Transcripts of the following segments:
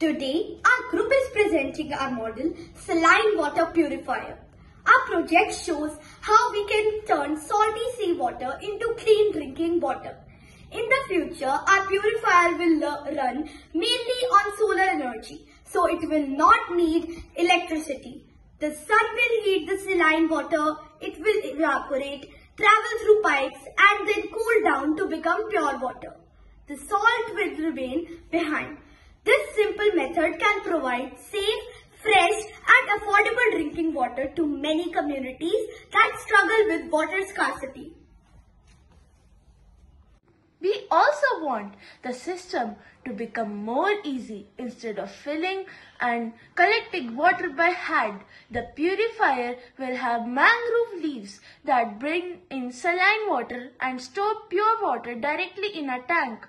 Today, our group is presenting our model Saline Water Purifier. Our project shows how we can turn salty seawater into clean drinking water. In the future, our purifier will run mainly on solar energy, so it will not need electricity. The sun will heat the saline water, it will evaporate, travel through pipes and then cool down to become pure water. The salt will remain behind. Simple method can provide safe, fresh and affordable drinking water to many communities that struggle with water scarcity. We also want the system to become more easy instead of filling and collecting water by hand. The purifier will have mangrove leaves that bring in saline water and store pure water directly in a tank.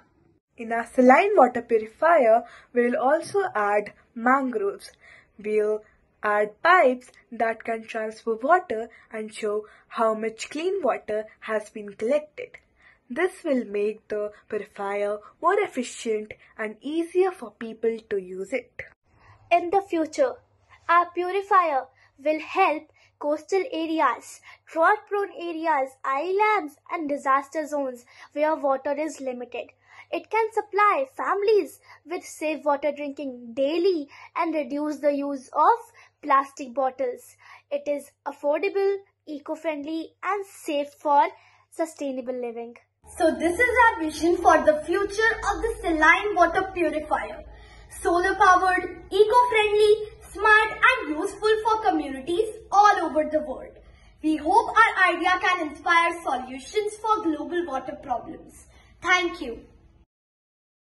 In our saline water purifier, we will also add mangroves. We'll add pipes that can transfer water and show how much clean water has been collected. This will make the purifier more efficient and easier for people to use it. In the future, our purifier will help coastal areas, drought-prone areas, islands and disaster zones where water is limited. It can supply families with safe water drinking daily and reduce the use of plastic bottles. It is affordable, eco-friendly and safe for sustainable living. So this is our vision for the future of the saline water purifier. Solar powered, eco-friendly, smart and useful for communities all over the world. We hope our idea can inspire solutions for global water problems. Thank you.